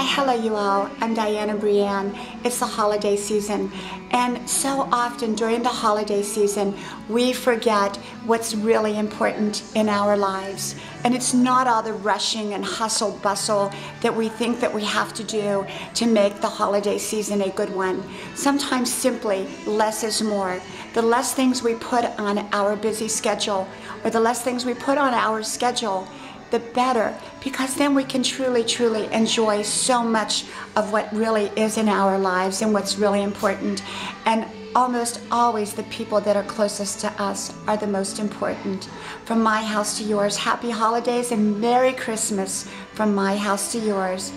Uh, hello, you all. I'm Dianna Brianne. It's the holiday season, and so often during the holiday season, we forget what's really important in our lives. And it's not all the rushing and hustle bustle that we think that we have to do to make the holiday season a good one. Sometimes simply less is more. The less things we put on our busy schedule, or the less things we put on our schedule, the better because then we can truly, truly enjoy so much of what really is in our lives and what's really important. And almost always the people that are closest to us are the most important. From my house to yours, happy holidays and Merry Christmas from my house to yours.